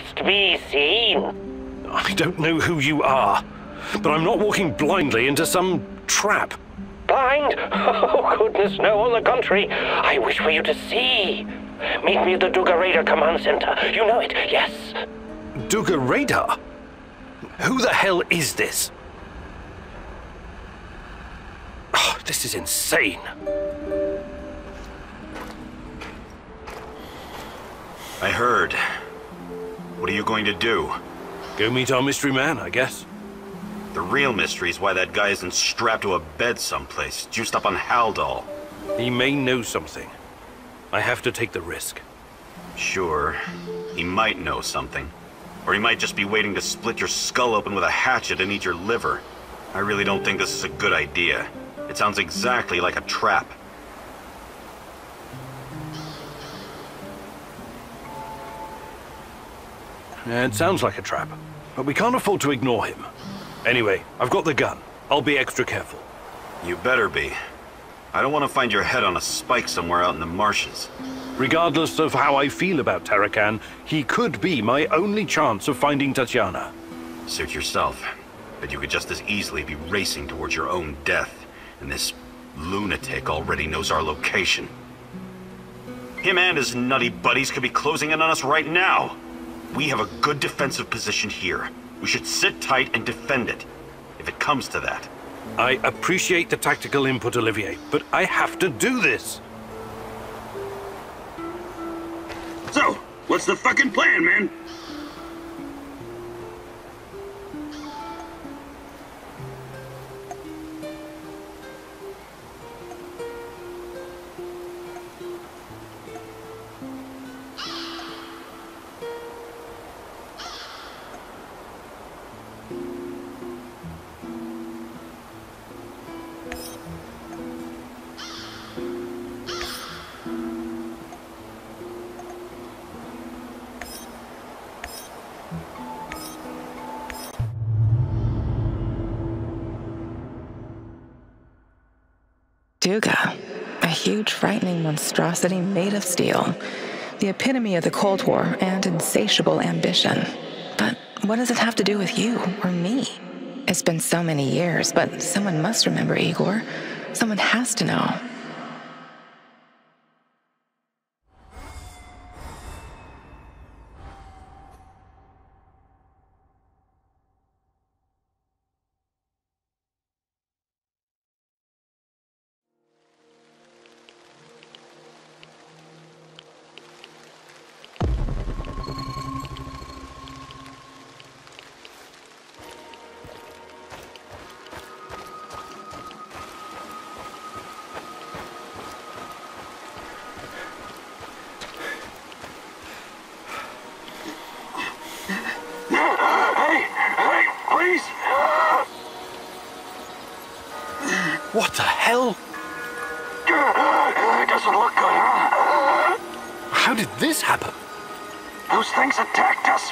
must be seen. I don't know who you are, but I'm not walking blindly into some trap. Blind? Oh, goodness, no, on the contrary. I wish for you to see. Meet me at the Duga Radar Command Center. You know it, yes. Duga Radar? Who the hell is this? Oh, this is insane. I heard. What are you going to do? Go meet our mystery man, I guess. The real mystery is why that guy isn't strapped to a bed someplace, juiced up on Haldol. He may know something. I have to take the risk. Sure, he might know something. Or he might just be waiting to split your skull open with a hatchet and eat your liver. I really don't think this is a good idea. It sounds exactly like a trap. It sounds like a trap, but we can't afford to ignore him. Anyway, I've got the gun. I'll be extra careful. You better be. I don't want to find your head on a spike somewhere out in the marshes. Regardless of how I feel about Tarakan, he could be my only chance of finding Tatiana. Suit yourself. But you could just as easily be racing towards your own death, and this lunatic already knows our location. Him and his nutty buddies could be closing in on us right now. We have a good defensive position here. We should sit tight and defend it, if it comes to that. I appreciate the tactical input, Olivier, but I have to do this. So, what's the fucking plan, man? A huge, frightening monstrosity made of steel, the epitome of the Cold War and insatiable ambition. But what does it have to do with you or me? It's been so many years, but someone must remember Igor. Someone has to know. Things attacked us.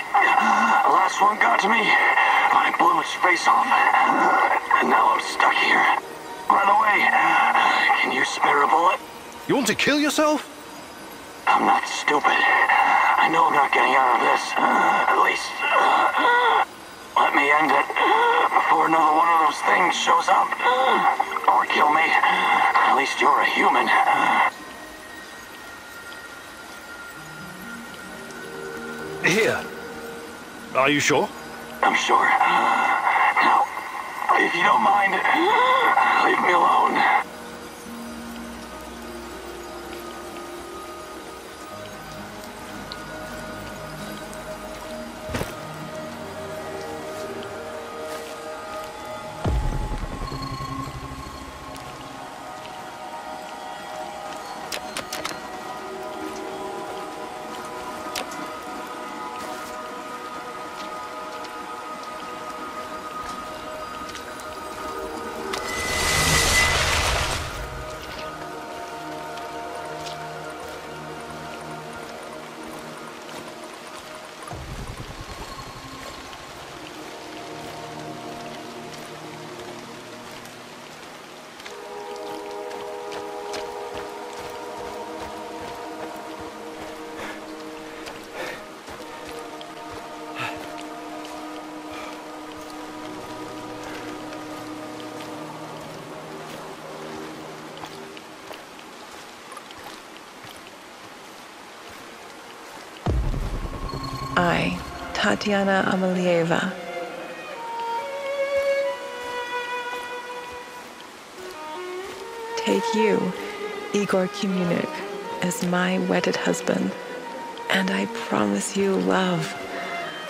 The last one got to me. I blew its face off. And now I'm stuck here. By the way, can you spare a bullet? You want to kill yourself? I'm not stupid. I know I'm not getting out of this. At least, let me end it before another one of those things shows up. Or kill me. At least you're a human. Here. Are you sure? I'm sure. Now, if you don't mind, leave me alone. I, Tatiana Amalieva, take you, Igor Khymynuk, as my wedded husband, and I promise you love,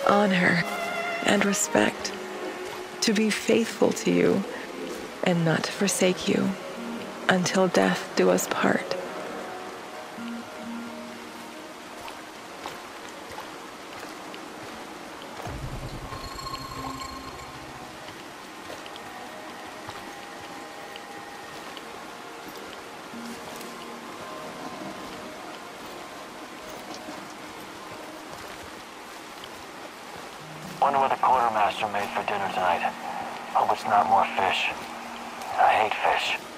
honor, and respect, to be faithful to you and not to forsake you until death do us part. Wonder what the quartermaster made for dinner tonight. Hope it's not more fish. I hate fish.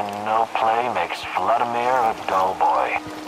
And no play makes Vladimir a dull boy.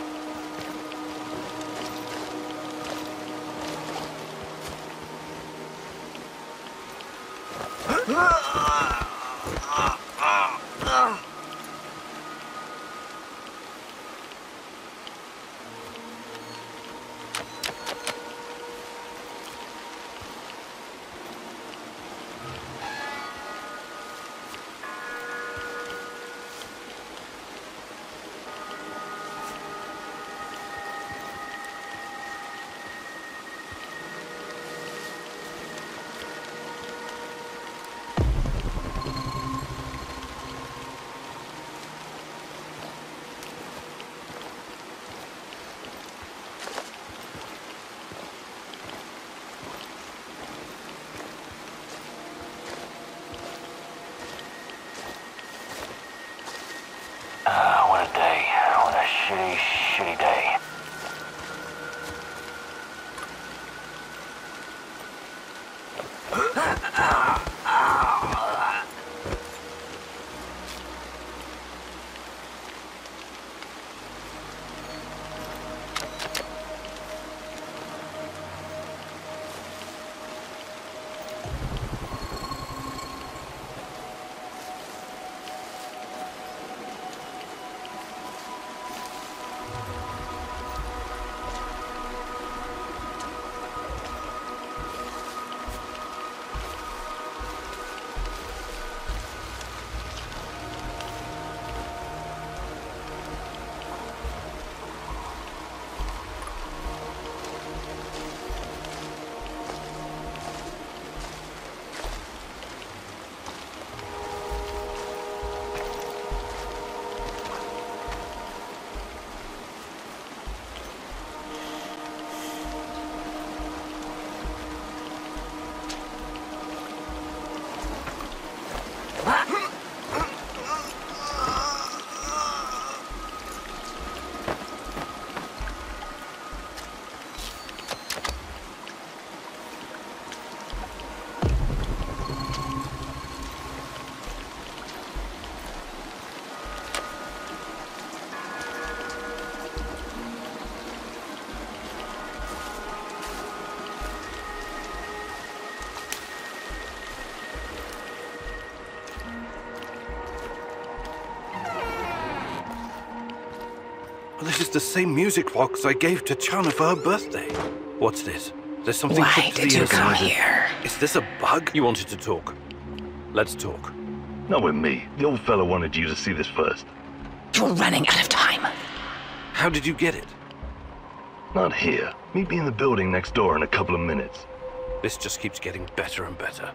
This is the same music box I gave to Chana for her birthday. What's this? There's something Why hooked to did you come here? Is this a bug? You wanted to talk. Let's talk. Not with me. The old fellow wanted you to see this first. You're running out of time. How did you get it? Not here. Meet me in the building next door in a couple of minutes. This just keeps getting better and better.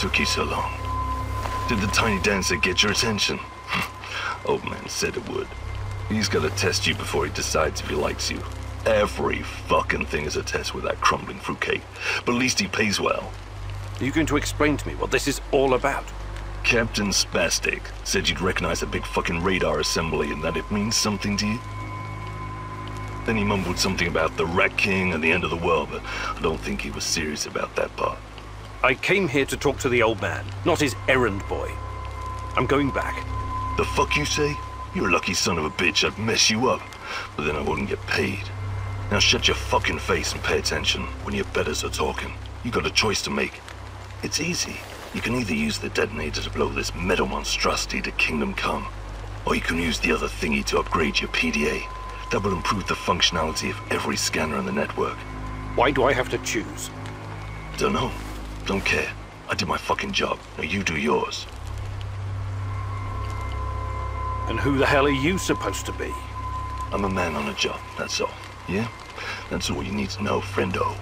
Took you so long? Did the tiny dancer get your attention? Old man said it would. He's gotta test you before he decides if he likes you. Every fucking thing is a test with that crumbling fruitcake. But at least he pays well. Are you going to explain to me what this is all about? Captain Spastic said you'd recognize a big fucking radar assembly and that it means something to you. Then he mumbled something about the Rat King and the end of the world, but I don't think he was serious about that part. I came here to talk to the old man, not his errand boy. I'm going back. The fuck you say? You're a lucky son of a bitch. I'd mess you up, but then I wouldn't get paid. Now shut your fucking face and pay attention when your betters are talking. You got a choice to make. It's easy. You can either use the detonator to blow this metal monstrosity to Kingdom Come, or you can use the other thingy to upgrade your PDA. That will improve the functionality of every scanner in the network. Why do I have to choose? Don't know. Don't care. I did my fucking job. Now you do yours. And who the hell are you supposed to be? I'm a man on a job, that's all. Yeah? That's all you need to know, friendo.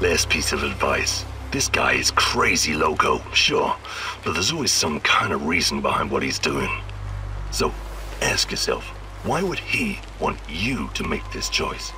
Last piece of advice. This guy is crazy loco, sure, but there's always some kind of reason behind what he's doing. So, ask yourself, why would he want you to make this choice?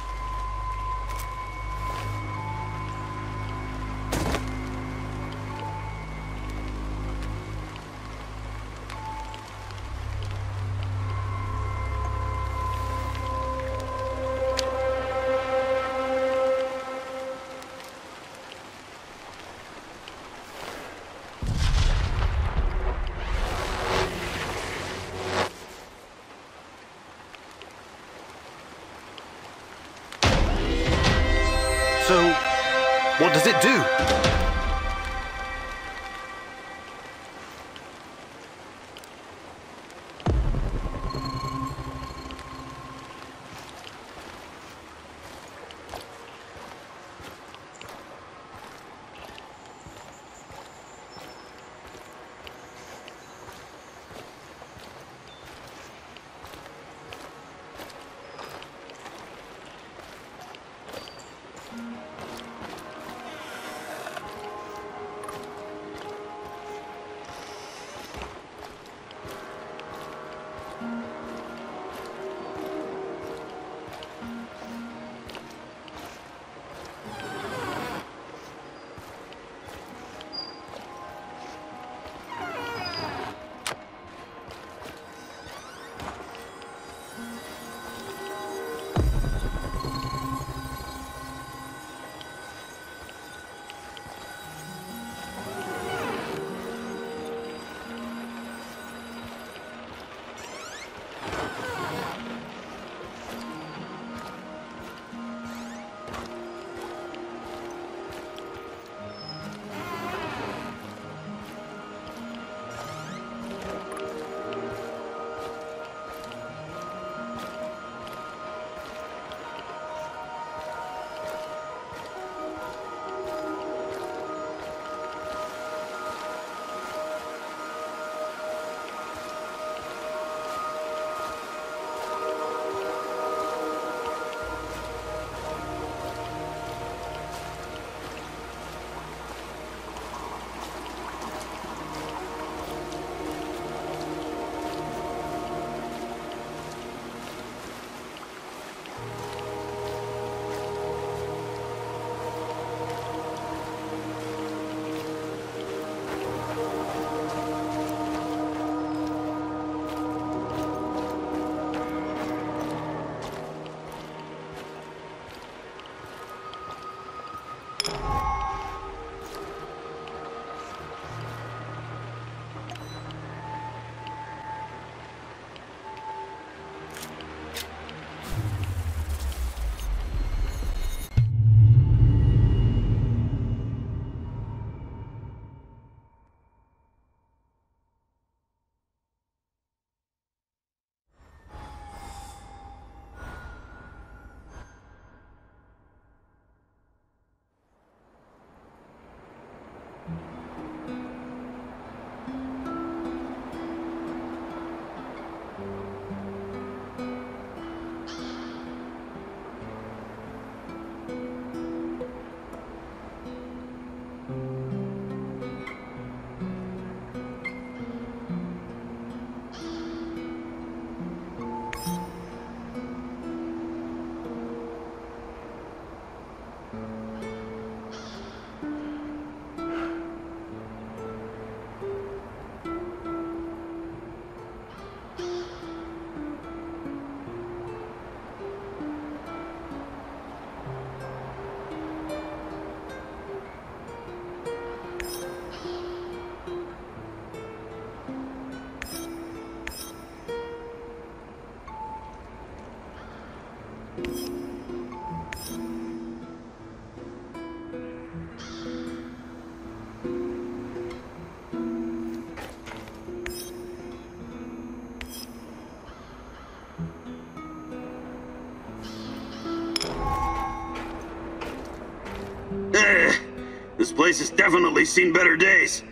Place has definitely seen better days.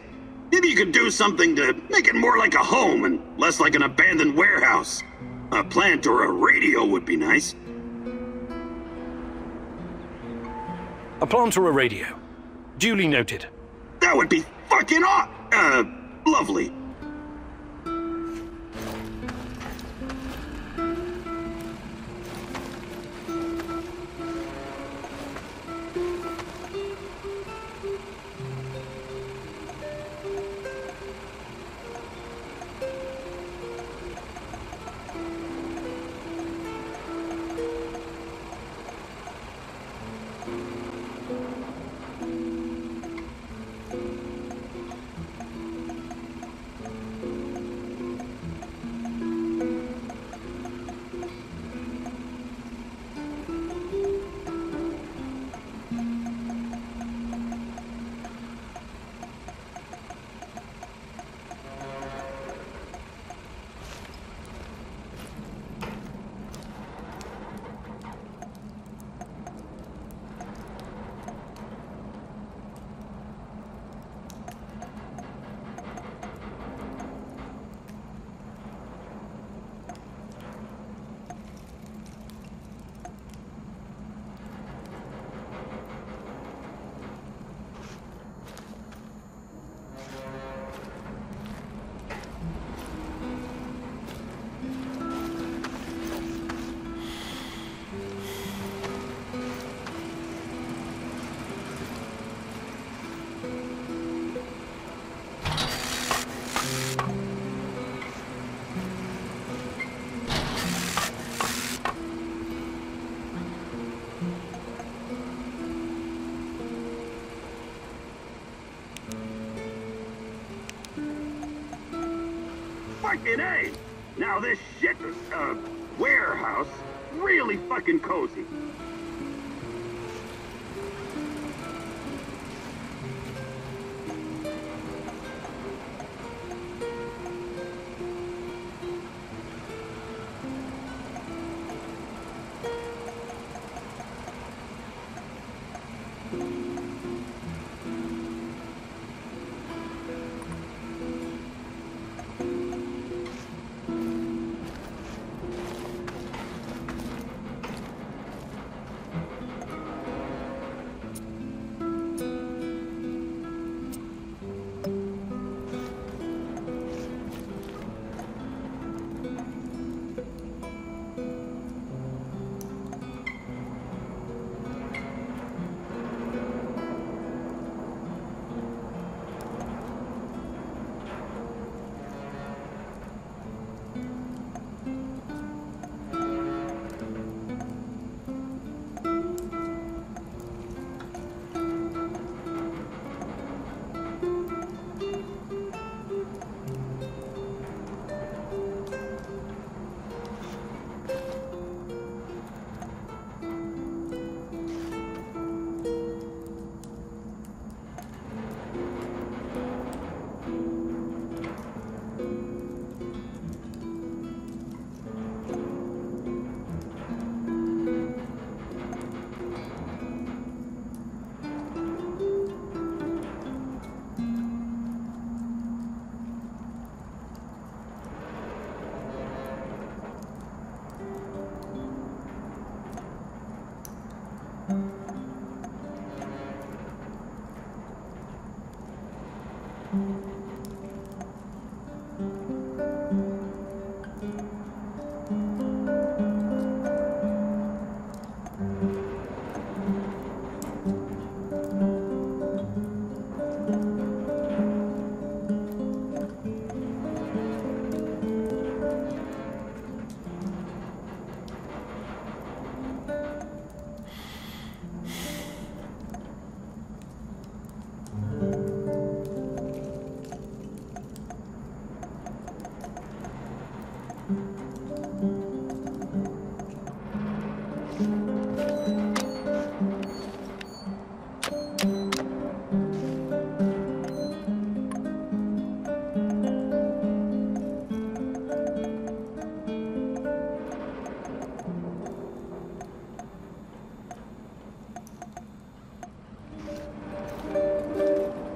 Maybe you could do something to make it more like a home and less like an abandoned warehouse. A plant or a radio would be nice. A plant or a radio? Duly noted. That would be fucking aw- uh, lovely. Fucking A! Now this shit, uh, warehouse, really fucking cozy.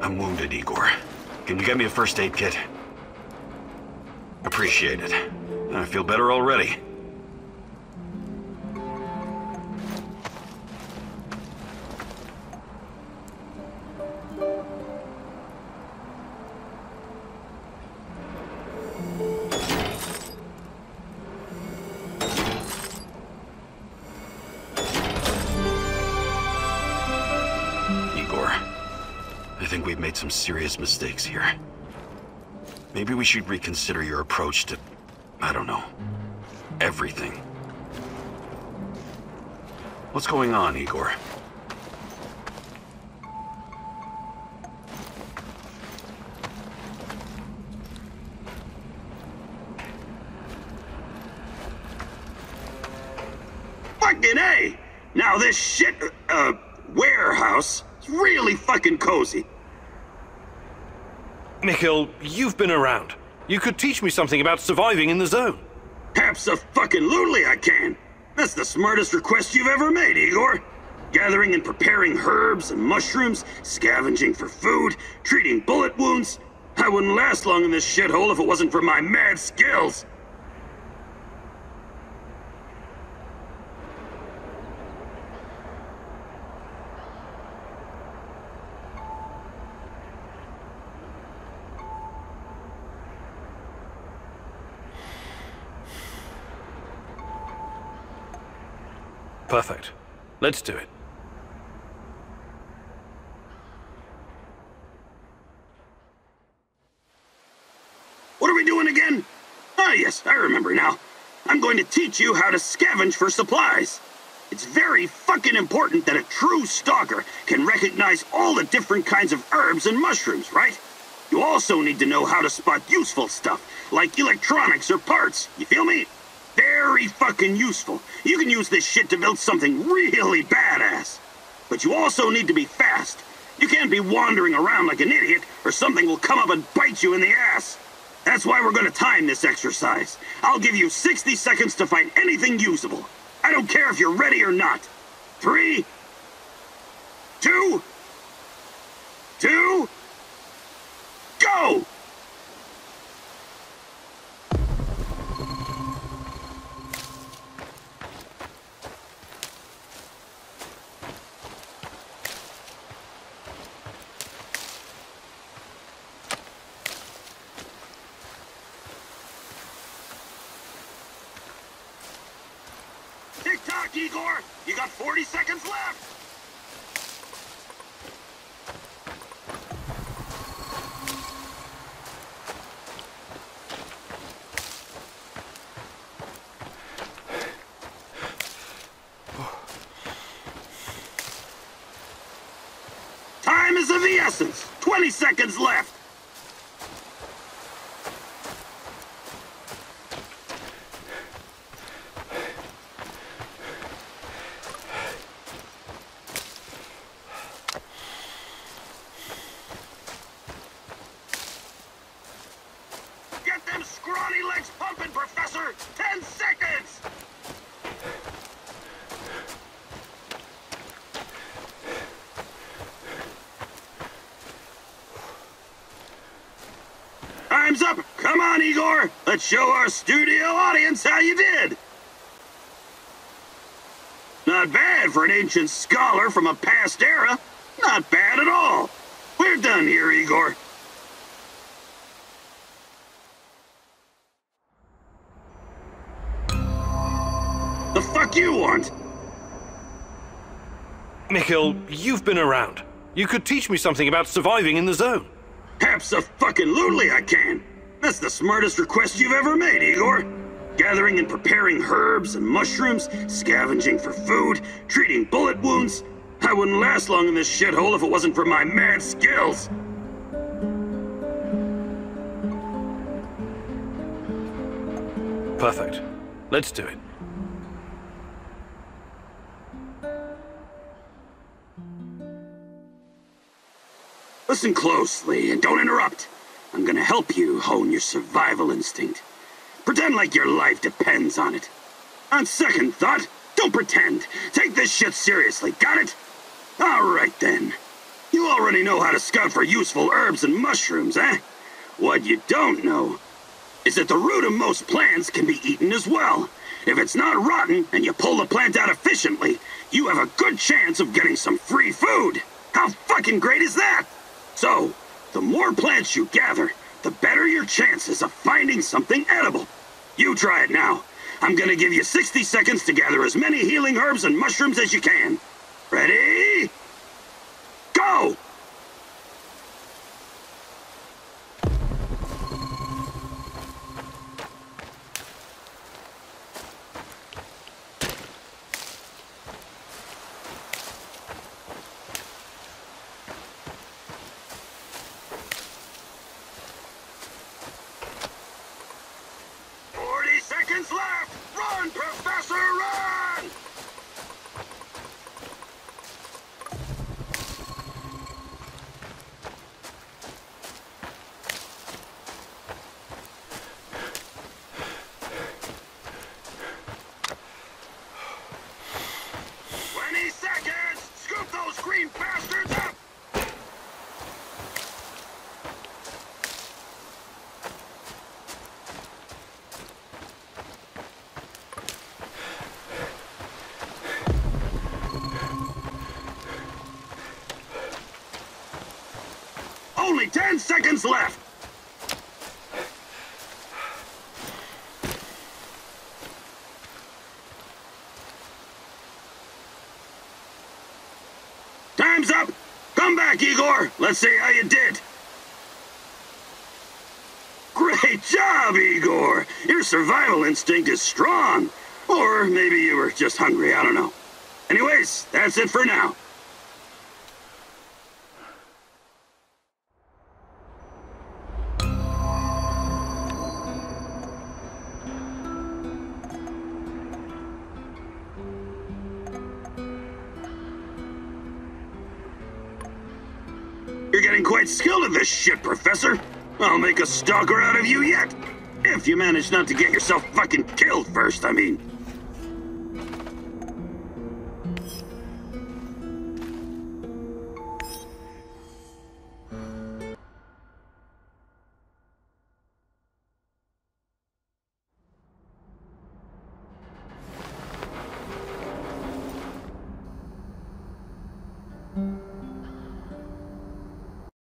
I'm wounded, Igor. Can you get me a first aid kit? Appreciate it. I feel better already. Serious mistakes here. Maybe we should reconsider your approach to, I don't know, everything. What's going on, Igor? Fucking A! Now this shit, uh, warehouse is really fucking cozy. Mikhail, you've been around. You could teach me something about surviving in the zone. Abso-fucking-lutely I can. That's the smartest request you've ever made, Igor. Gathering and preparing herbs and mushrooms, scavenging for food, treating bullet wounds. I wouldn't last long in this shithole if it wasn't for my mad skills. Perfect. Let's do it. What are we doing again? Ah, yes, I remember now. I'm going to teach you how to scavenge for supplies. It's very fucking important that a true stalker can recognize all the different kinds of herbs and mushrooms, right? You also need to know how to spot useful stuff, like electronics or parts. You feel me? Very fucking useful. You can use this shit to build something really badass. But you also need to be fast. You can't be wandering around like an idiot, or something will come up and bite you in the ass. That's why we're gonna time this exercise. I'll give you 60 seconds to find anything usable. I don't care if you're ready or not. Three, two, two, go! Tick tock, Igor! You got 40 seconds left! Time is of the essence. 20 seconds left. Get them scrawny legs pumping, Professor! 10 seconds! Time's up! Come on, Igor! Let's show our studio audience how you did! Not bad for an ancient scholar from a past era. Not bad at all. We're done here, Igor. The fuck you want? Mikhail, you've been around. You could teach me something about surviving in the zone. Abso-fucking-lutely I can. That's the smartest request you've ever made, Igor. Gathering and preparing herbs and mushrooms, scavenging for food, treating bullet wounds. I wouldn't last long in this shithole if it wasn't for my mad skills. Perfect. Let's do it. Listen closely and don't interrupt. I'm gonna help you hone your survival instinct. Pretend like your life depends on it. On second thought, don't pretend. Take this shit seriously, got it? Alright then. You already know how to scout for useful herbs and mushrooms, eh? What you don't know is that the root of most plants can be eaten as well. If it's not rotten and you pull the plant out efficiently, you have a good chance of getting some free food. How fucking great is that? So, the more plants you gather, the better your chances of finding something edible. You try it now. I'm gonna give you 60 seconds to gather as many healing herbs and mushrooms as you can. Ready? Go! Left! Run, Professor, run! Twenty seconds! Scoop those green bastards up! Only ten seconds left! Time's up! Come back, Igor! Let's see how you did! Great job, Igor! Your survival instinct is strong. Or maybe you were just hungry, I don't know. Anyways, that's it for now. Shit, Professor. I'll make a stalker out of you yet. If you manage not to get yourself fucking killed first, I mean.